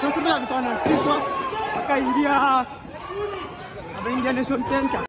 Sasa alikuwa anashikwa akaingia akaingia Nation Center.